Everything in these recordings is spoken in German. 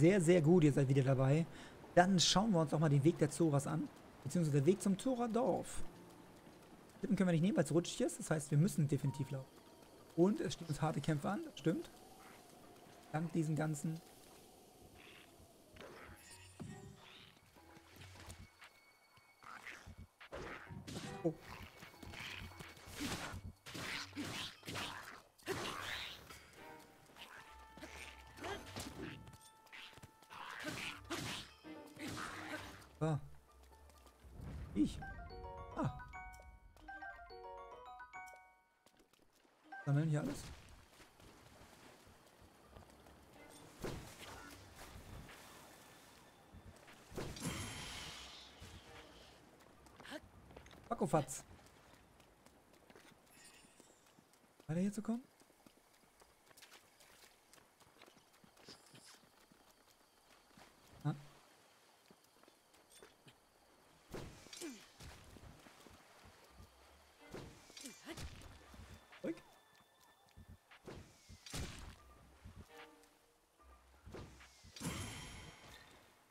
sehr, sehr gut, ihr seid wieder dabei. Dann schauen wir uns doch mal den Weg der Zoras an. Beziehungsweise der Weg zum Zoradorf. Tippen können wir nicht nehmen, weil es rutschig ist. Das heißt, wir müssen definitiv laufen. Und es stehen uns harte Kämpfe an, stimmt. Dank diesen ganzen... hier alles? Wackofatz. Weiter hier zu kommen? Ah. Ruhig.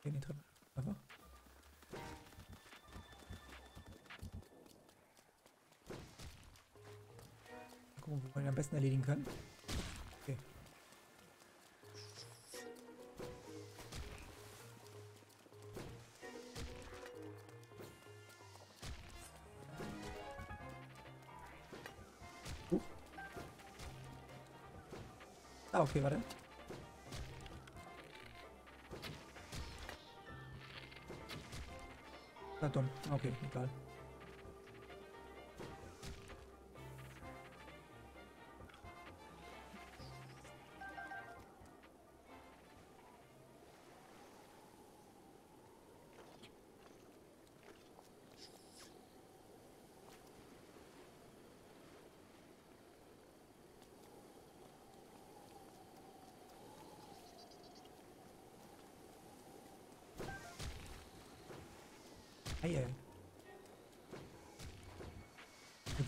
Gehen die Treppe. Einfach. Mal gucken, wo wir ihn am besten erledigen können. Okay. Huch. Ah, okay, warte. Dumm. Okay, egal.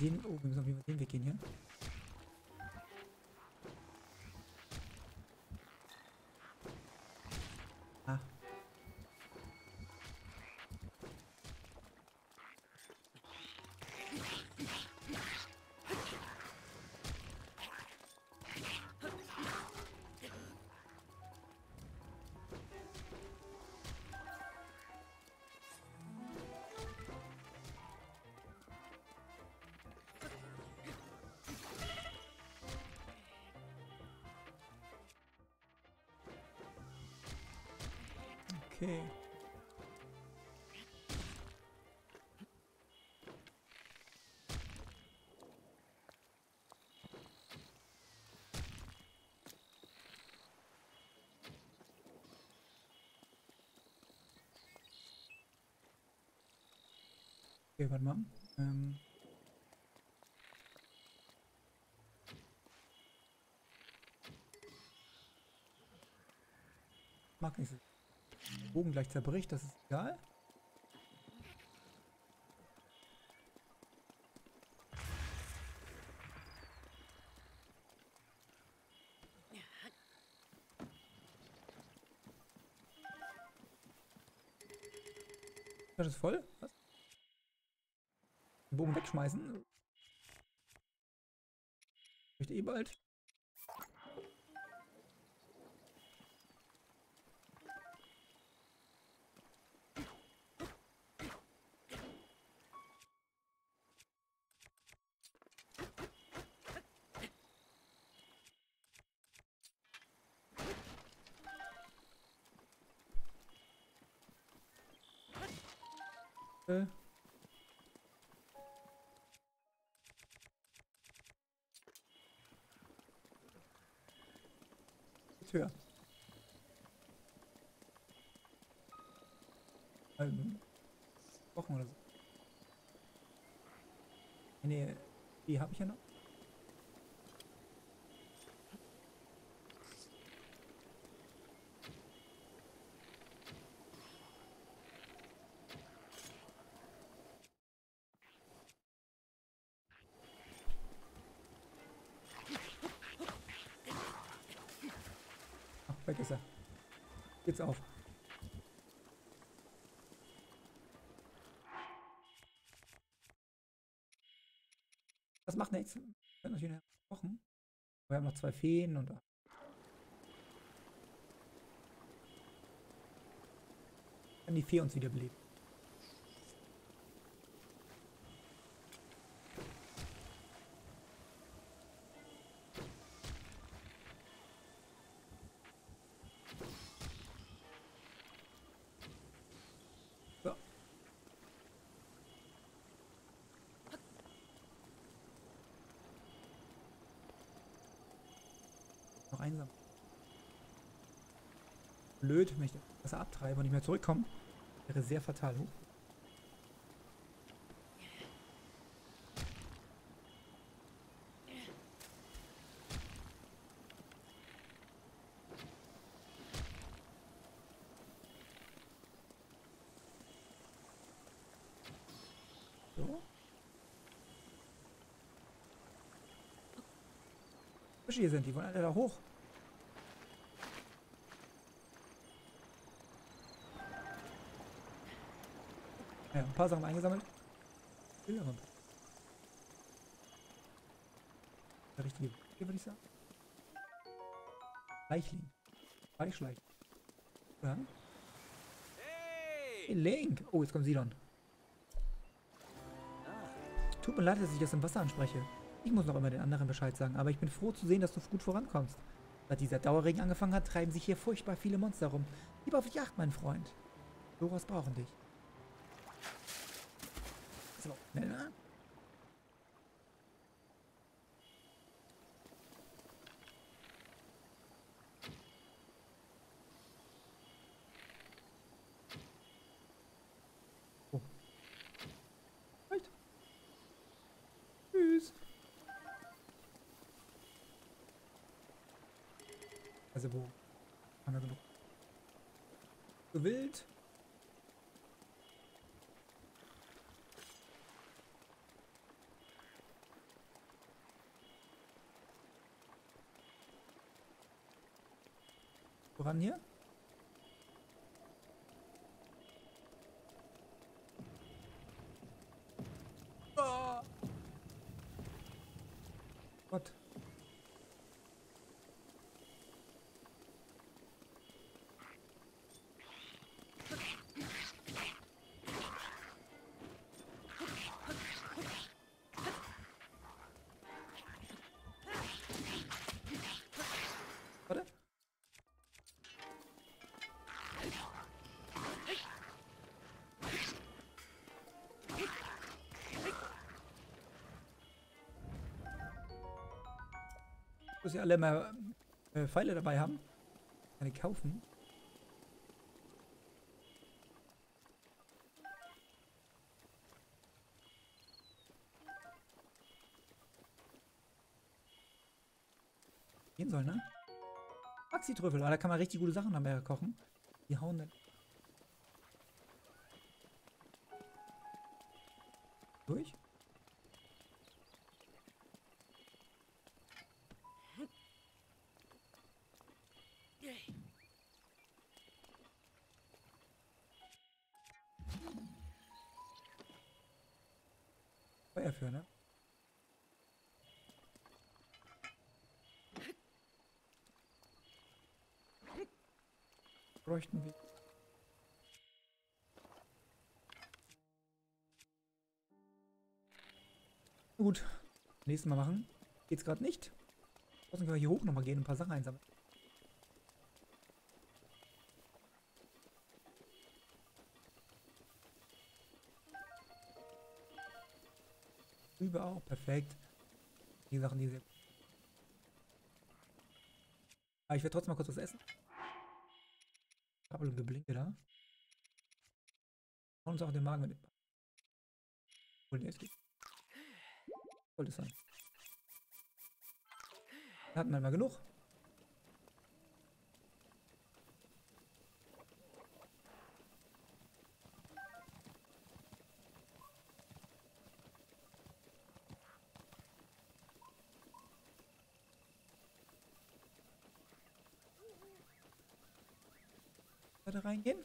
Den, oh, wir müssen auf jeden Fall den Weg gehen hier. Okay. Okay, warte mal. Ähm mag nicht so. Bogen gleich zerbricht, das ist egal. Das ist voll? Was? Den Bogen wegschmeißen? Ich möchte eh bald. Äh. Jetzt höher. Ähm, Wochen oder so. Nee, die habe ich ja noch. Ach, weg ist er. Jetzt auf. Das macht nichts. Wir können natürlich kochen. Wir haben noch zwei Feen und. Kann die Fee uns wiederbeleben. So. Noch einsam. Blöd, wenn ich das abtreibe und nicht mehr zurückkomme. Wäre sehr fatal. Fische hier sind, die wollen alle da hoch. Ein paar Sachen eingesammelt. Aber. Der richtige Weg, würde ich sagen. Leichling. Weichschleich. Ja. Hey, Link. Oh, jetzt kommt Sidon. Tut mir leid, dass ich das im Wasser anspreche. Ich muss noch immer den anderen Bescheid sagen, aber ich bin froh zu sehen, dass du gut vorankommst. Seit dieser Dauerregen angefangen hat, treiben sich hier furchtbar viele Monster rum. Gib auf die Jagd, mein Freund. Doras brauchen dich. Schneller. Oh. Halt. Tschüss. Also wo? So wild. Woran hier? Muss ja alle mal äh, Pfeile dabei haben. Kann ich kaufen. Gehen soll, ne? Maxi-Trüffel, ah, da kann man richtig gute Sachen dabei kochen. Die hauen dann. Bräuchten wir. Gut. Nächstes Mal machen. Geht's gerade nicht. Trotzdem wir hier hoch nochmal gehen und ein paar Sachen einsammeln. Über auch. Perfekt. Die Sachen, die sehr. Aber ich werde trotzdem mal kurz was essen. Krabbel und Geblinke da. Und uns auch den Magen mit. Ist gut. Sollte es sein. Hatten wir mal genug. Reingehen.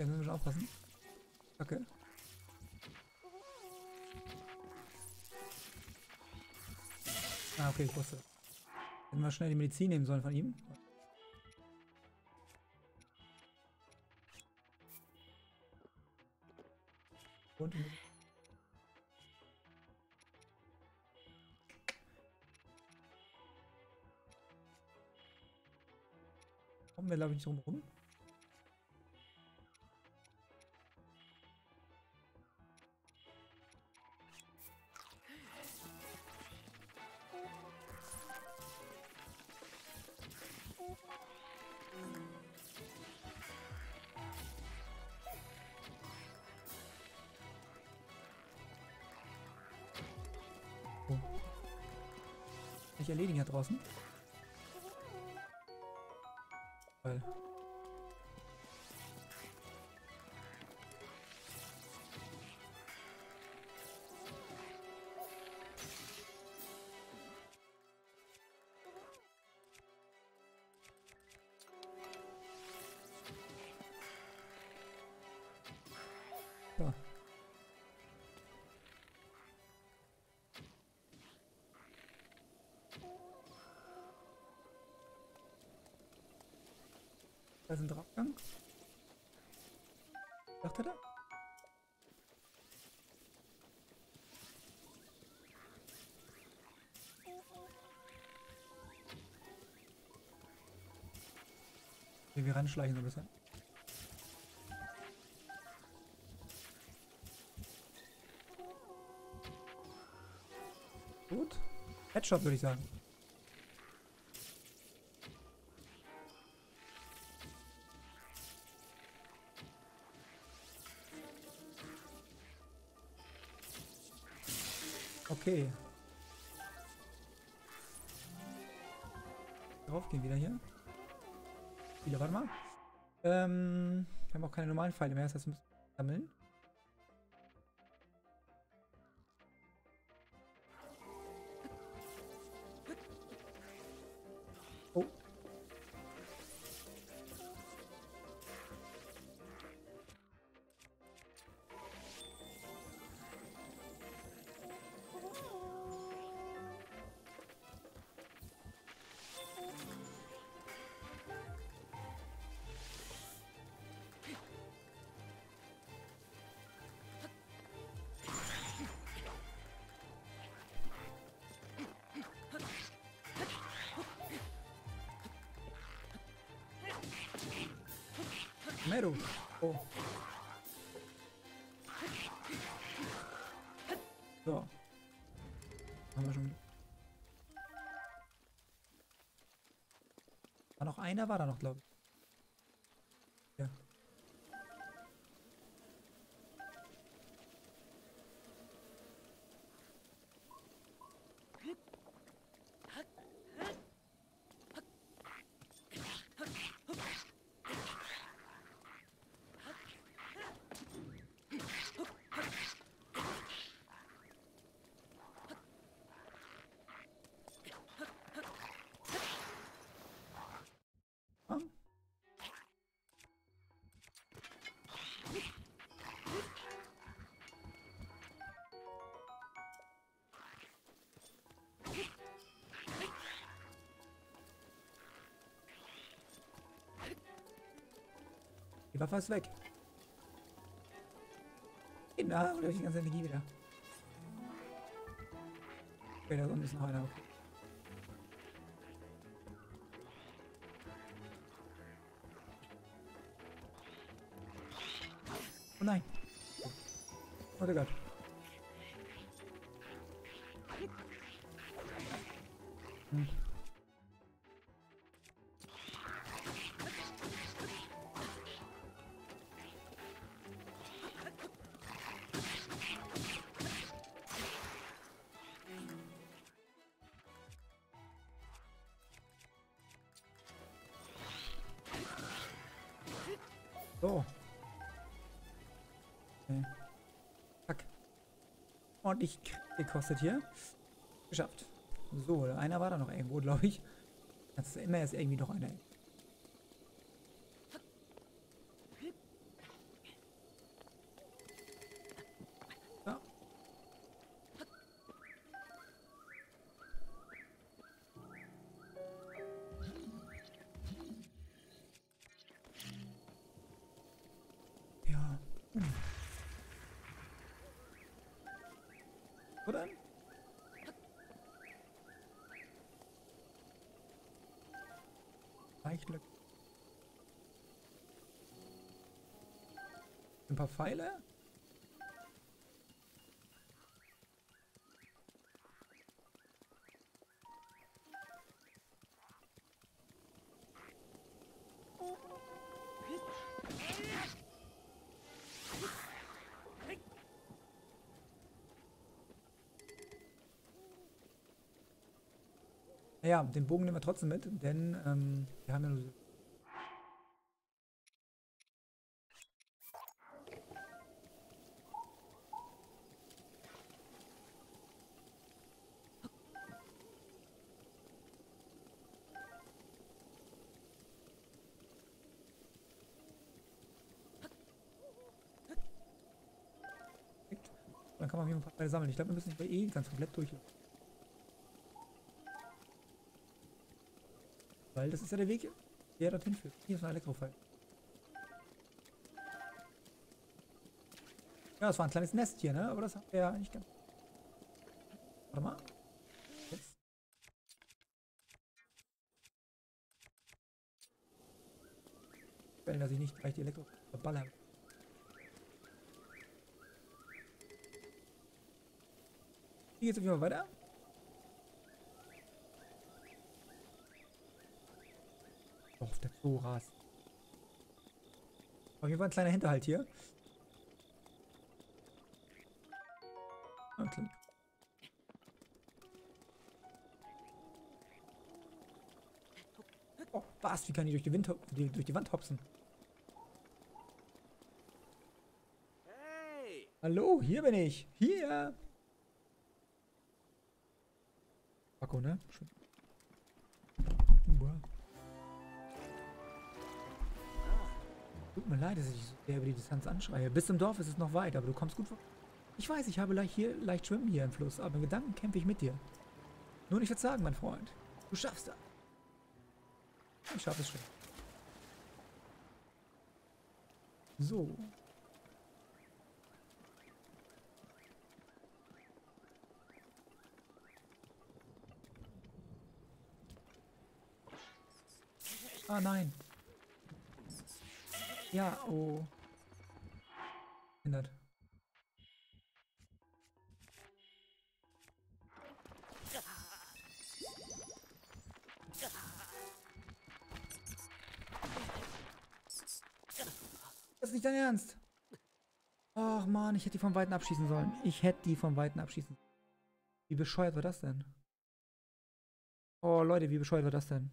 Ja, müssen wir schon aufpassen. Okay. Ah, okay, ich wusste. Hätten wir schnell die Medizin nehmen sollen von ihm. Und kommen wir, glaube ich, nicht drum rum. Draußen. Weil. So. Da ist ein Draufgang. Er da? Wie wir reinschleichen so ein bisschen. Gut. Headshot würde ich sagen. Keine normalen Pfeile mehr, das heißt, Meru. Oh. So. Haben wir schon. War noch einer, war da noch, glaube ich. Waffe ist weg. Genau, da habe ich die ganze Energie wieder. Okay, da unten ist noch einer. Oh nein. Oh Gott. Ordentlich gekostet hier. Geschafft. So, einer war da noch irgendwo, glaube ich. Das ist immer erst irgendwie noch einer. Paar Pfeile? Ja, den Bogen nehmen wir trotzdem mit, denn ähm, wir haben ja nur Ein paar sammeln. Ich glaube, wir müssen nicht eh ganz komplett durchlaufen. Weil das ist ja der Weg, der dorthin führt. Hier ist ein Elektrofall. Ja, das war ein kleines Nest hier, ne? Aber das haben wir ja nicht ganz. Warte mal. Jetzt. Wenn dass ich nicht gleich die Elektro verballern. Hier geht's auf jeden Fall weiter. Auf der Zoras. Auf jeden Fall ein kleiner Hinterhalt hier. Okay. Oh, was? Wie kann ich durch die, Wind, durch die Wand hopsen? Hey. Hallo, hier bin ich. Hier. Paco, ne? Schön. Tut mir leid, dass ich sehr über die Distanz anschreie. Bis zum Dorf ist es noch weit, aber du kommst gut vor. Ich weiß, ich habe leicht, hier, leicht Schwimmen hier im Fluss, aber in Gedanken kämpfe ich mit dir. Nur nicht verzagen, mein Freund. Du schaffst das. Ich schaffe es schon. So. Ah, nein. Ja, oh. Hindert. Das ist nicht dein Ernst. Ach man, ich hätte die vom Weiten abschießen sollen. Ich hätte die vom Weiten abschießen. Wie bescheuert war das denn? Oh Leute, wie bescheuert war das denn?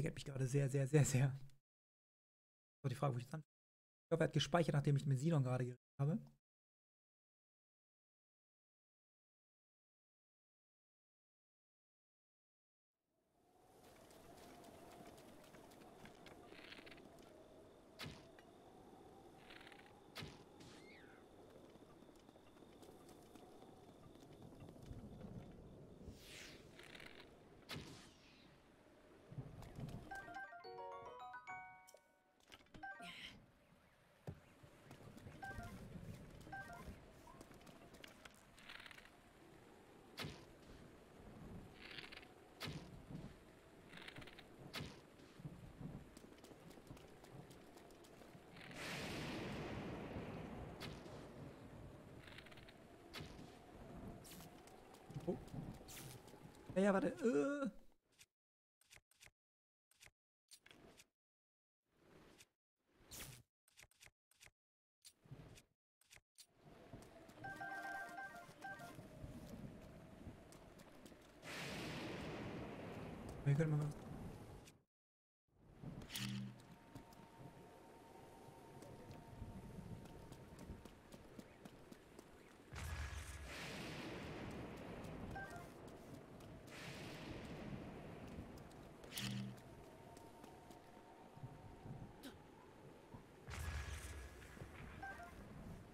Ärgert mich gerade sehr, sehr, sehr, sehr. So, die Frage, wo ich jetzt an. Ich hoffe, er hat gespeichert, nachdem ich mit Sidon gerade geredet habe. Ja, ja, warte. Äh. Hier können wir mal was.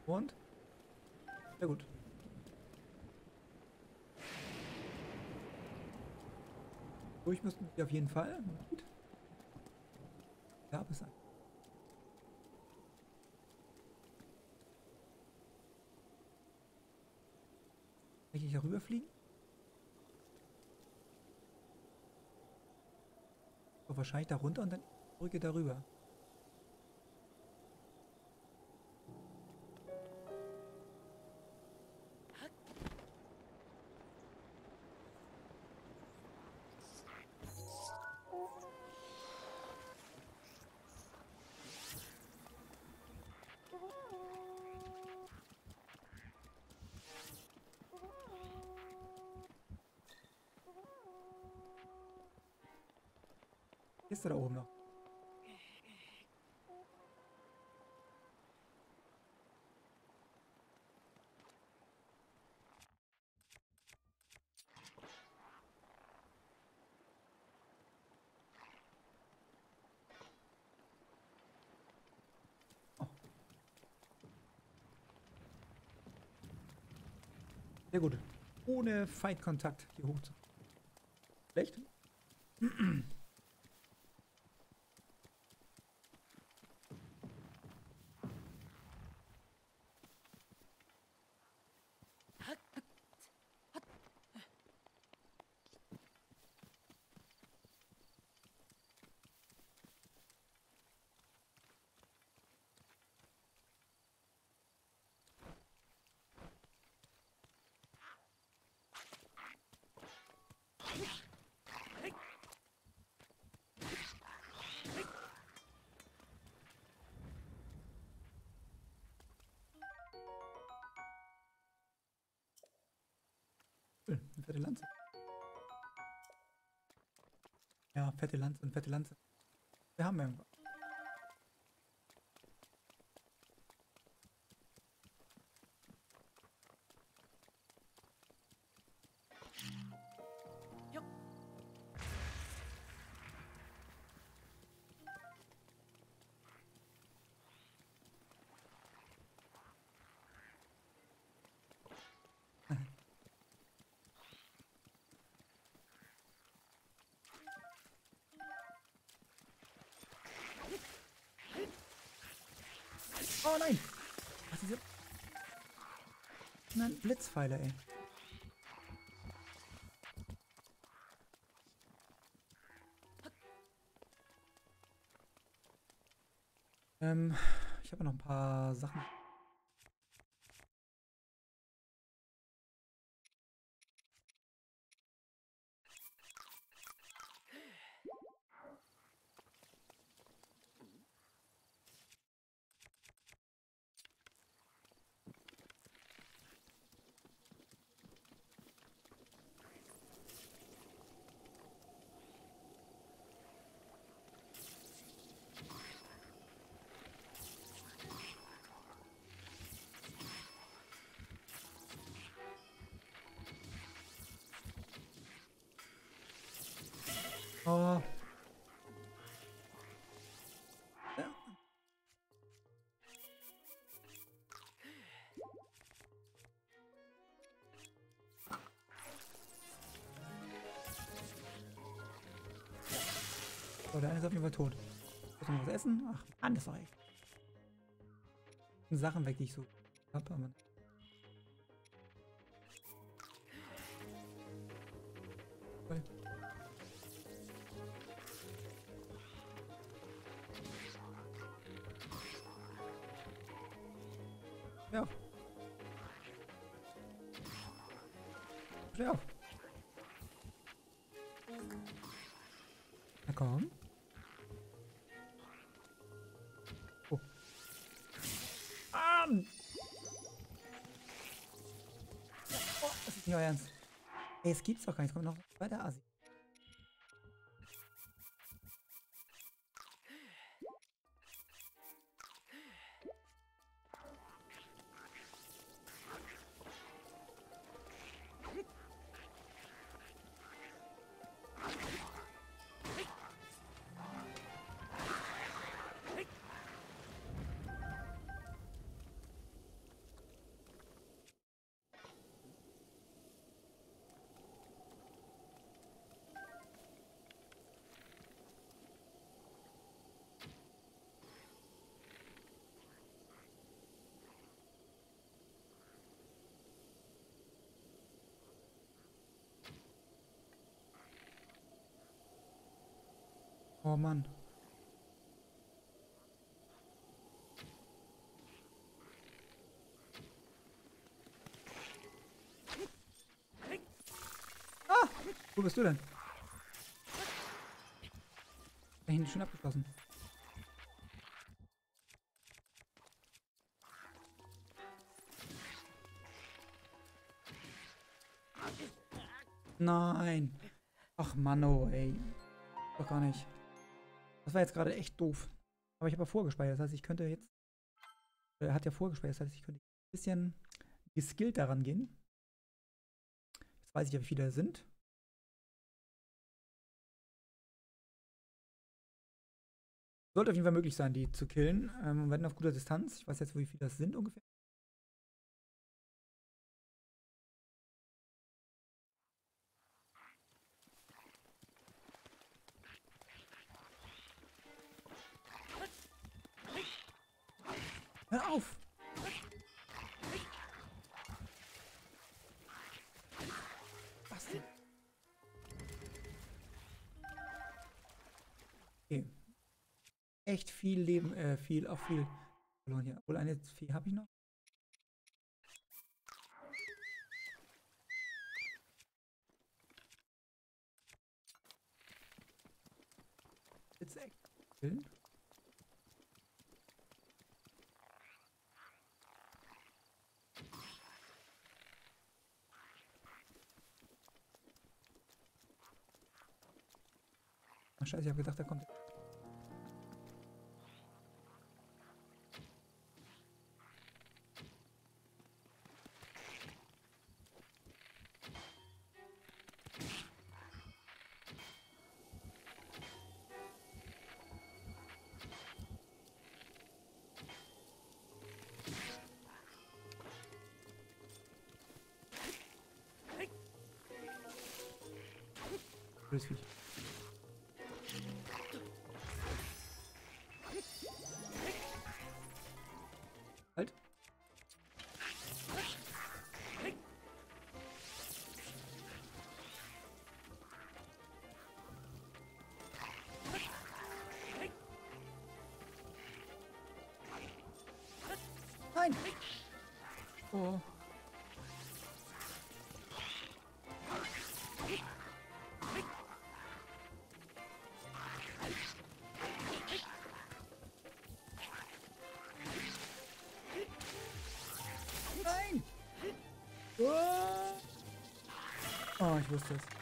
Und? Sehr gut. Durch müssten wir auf jeden Fall. Gut. Gab es ein. Kann ich hier rüberfliegen? So, wahrscheinlich da runter und dann Brücke darüber. Da oben noch? Oh. Sehr gut. Ohne Fight-Kontakt hier hoch. Schlecht? Cool, eine fette Lanze. Ja, fette Lanze und fette Lanze. Wir haben irgendwas. Oh nein! Was ist das? Nein, Blitzpfeile, ey. Ähm, ich habe noch ein paar Sachen. So, der eine ist auf jeden Fall tot. Muss noch was essen? Ach, das war echt. Sachen weg, die ich so hab, aber. Toll. Ja. Ja. Na komm. Es gibt's doch gar nicht. Es kommt noch weiter Asi. Oh Mann. Ah! Wo bist du denn? Da hinten schon abgeschlossen. Nein. Ach Manno, ey. Doch gar nicht. Das war jetzt gerade echt doof. Aber ich habe ja vorgespeichert. Das heißt, ich könnte jetzt. Er hat ja vorgespeichert. Das heißt, ich könnte ein bisschen geskillt daran gehen. Jetzt weiß ich ja, wie viele da sind. Sollte auf jeden Fall möglich sein, die zu killen. Ähm, wenn auf guter Distanz. Ich weiß jetzt, wie viele das sind ungefähr. Viel Leben, äh, viel, auch viel verloren hier. Obwohl eine Vieh habe ich noch. Jetzt. Killen. Scheiße, ich habe gedacht, da kommt. Nein! Oh. Nein! Oh, ich wusste es.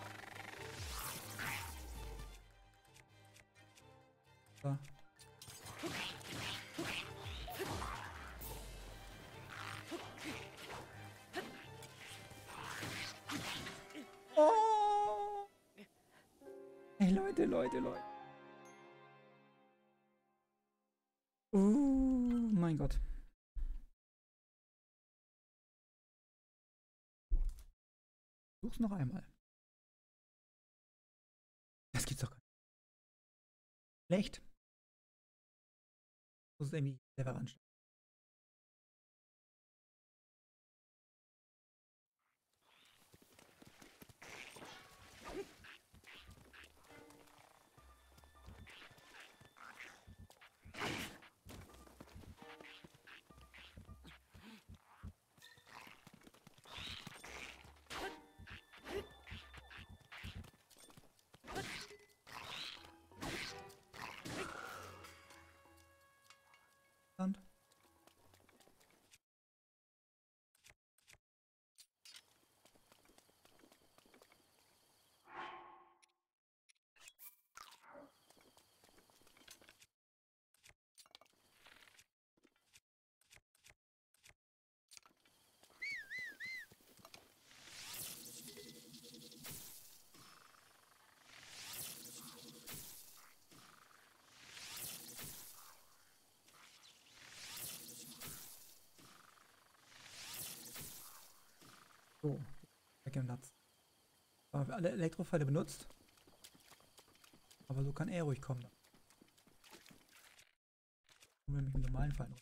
Such's noch einmal. Das gibt's doch gar nicht. Schlecht. Muss es irgendwie clever anstellen. So, weg im Platz. Haben wir alle Elektrofälle benutzt. Aber so kann er ruhig kommen. Wir nämlich mit normalen Fallen.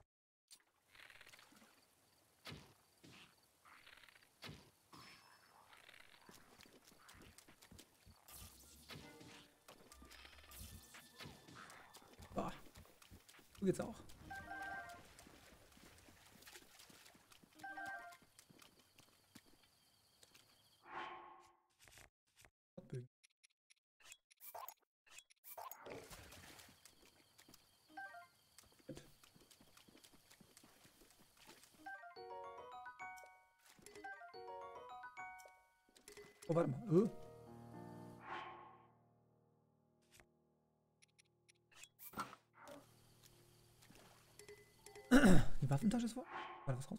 Oh, warte mal. Äh? Die Waffentasche ist voll. War da was raus?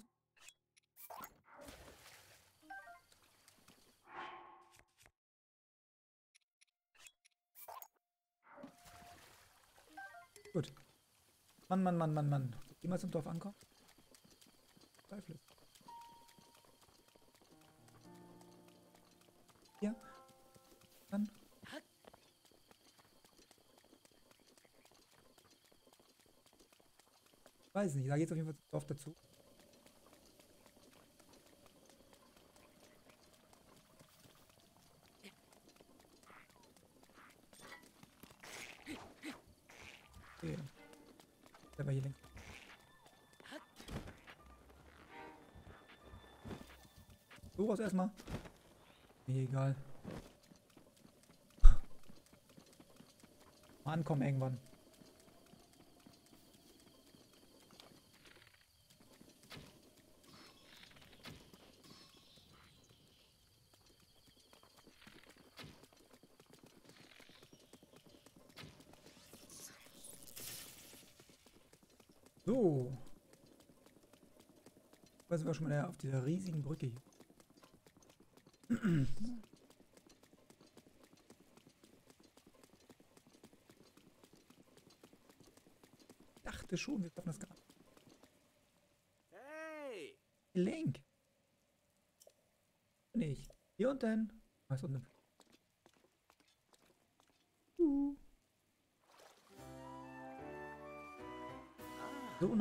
Gut. Mann, Mann, Mann, Mann, Mann. Jemals im Dorf ankommen? Zweifel. Weiß nicht, da geht's auf jeden Fall Dorf dazu. Okay. Der war hier links. Du raus erstmal. Mir egal. Ankommen irgendwann. So. Da sind wir schon mal auf dieser riesigen Brücke hier. Dachte schon, wir schaffen das gar nicht. Hey! Link. Nicht. Hier unten. Was unten?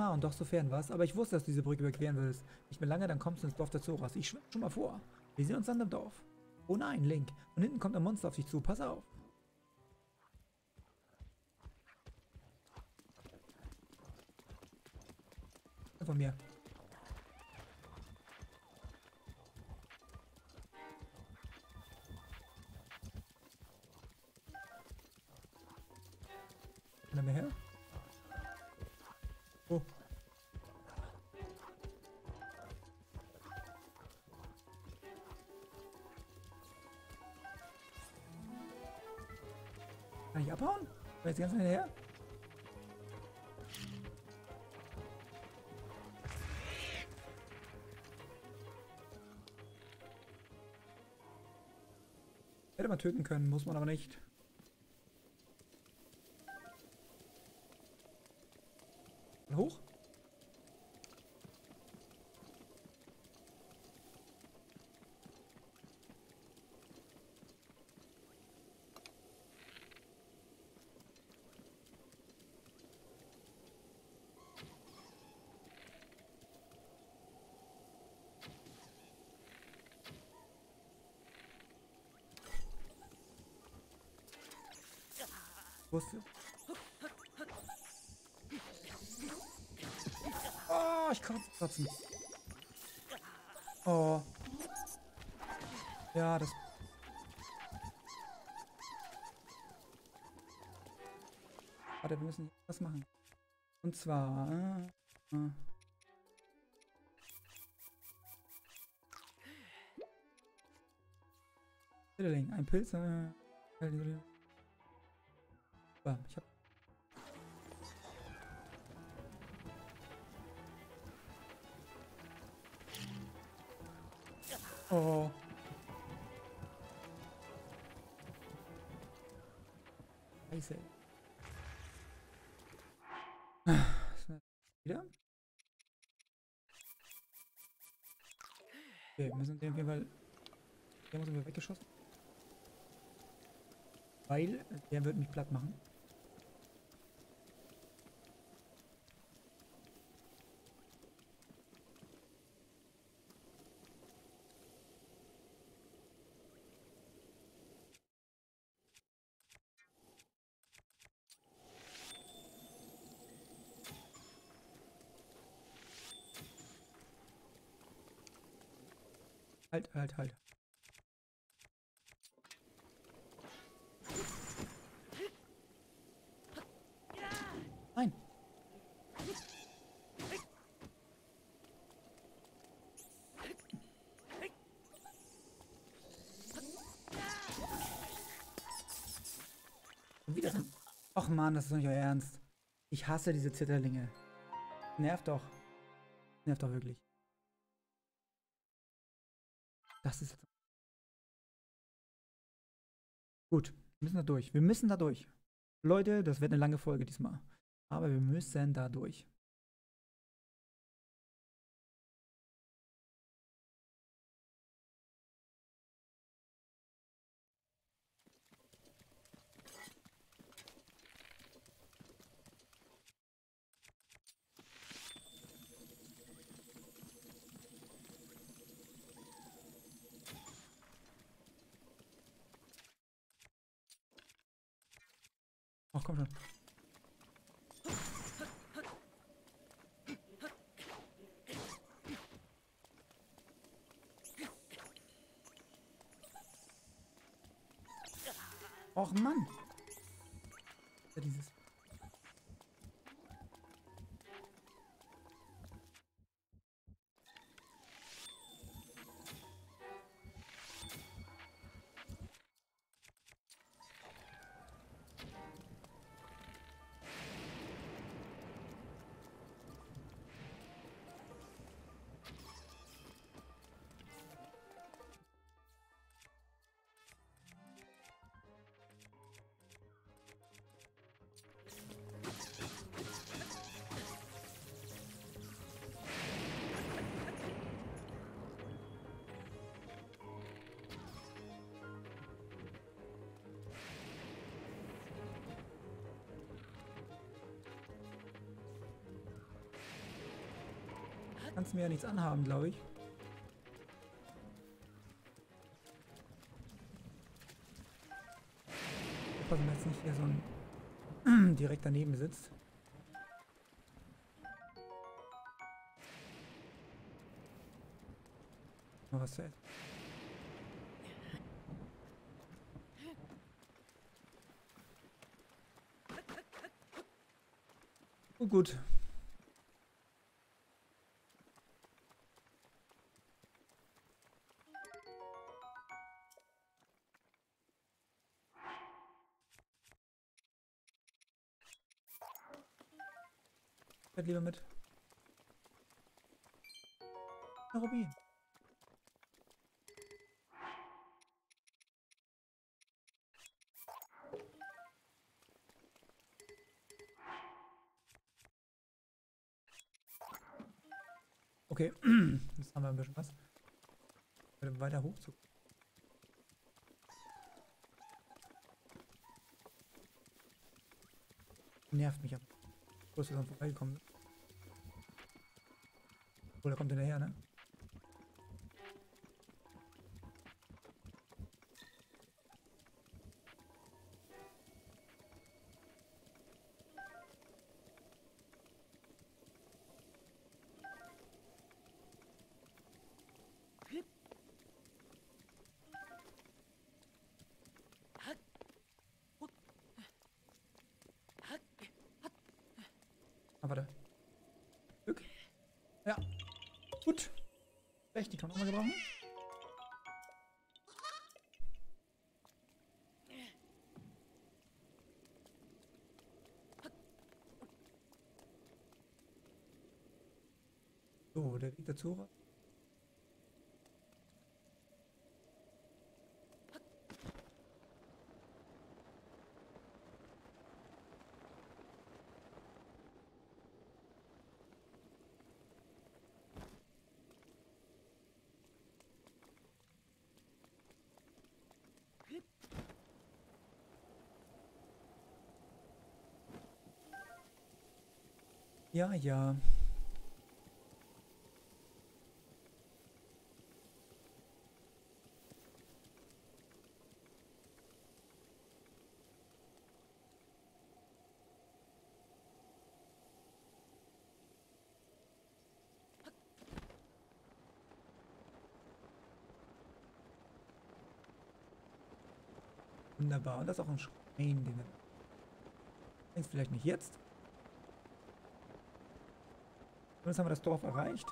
Nah und doch so fern was. Aber ich wusste, dass du diese Brücke überqueren würdest. Nicht mehr lange, dann kommst du ins Dorf der Zoras. Ich schwimme schon mal vor. Wir sehen uns dann im Dorf. Oh nein, Link. Von hinten kommt ein Monster auf dich zu. Pass auf. Von mir. Jetzt ganz schnell her? Hätte man töten können, muss man aber nicht. Hoch? Wusste. Oh, ich kann kotzen. Oh. Ja, das. Warte, wir müssen was machen. Und zwar. Äh, äh. Ein Pilz. Äh, Super, ich hab. Oh. Scheiße. Wieder? Okay, wir müssen den auf jeden Fall. Der muss wir weggeschossen. Weil der wird mich platt machen. Halt, halt, halt. Nein. Wieder. Och man, das ist doch nicht euer Ernst. Ich hasse diese Zitterlinge. Nervt doch. Nervt doch wirklich. Das ist jetzt. Gut, wir müssen da durch. Wir müssen da durch. Leute, das wird eine lange Folge diesmal. Aber wir müssen da durch. Komm schon. Och Mann. Kannst mir ja nichts anhaben, glaube ich. Dass jetzt nicht hier so ein direkt daneben sitzt. Mal was zu essen. Oh, gut. Lieber mit. Na, Robin. Okay, jetzt haben wir ein bisschen was. Weiter hoch zu. Nervt mich ab. Bloß ist er vorbeigekommen. Obwohl, er kommt hinterher, ne? Der dazu. Ja, ja. Wunderbar. Und das ist auch ein Schrein, den wir... Jetzt vielleicht nicht jetzt. Jetzt haben wir das Dorf erreicht.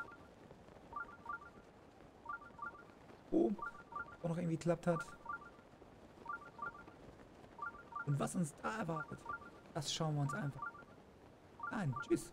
Oh, auch noch irgendwie geklappt hat. Und was uns da erwartet, das schauen wir uns einfach an. Tschüss.